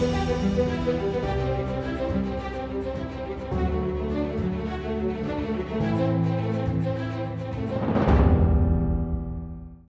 Música